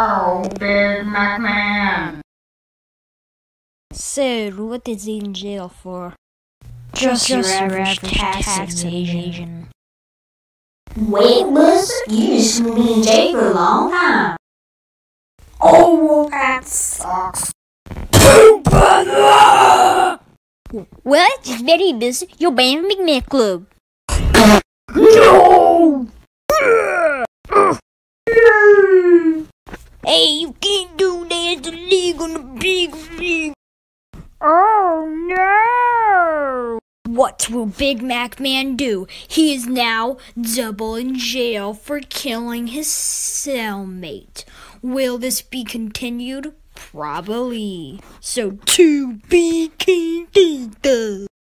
Oh, Big Mac Man. So, what is he in jail for? Just, your average tax, evasion. Wait, Liz, you used to be in jail for a long time. Oh, that sucks. well, it's very busy. You're banned from McMahon Club. No! Hey, you can't do that. It's illegal the big league. Oh, no! What will Big Mac Man do? He is now double in jail for killing his cellmate. Will this be continued? Probably. So to be continued.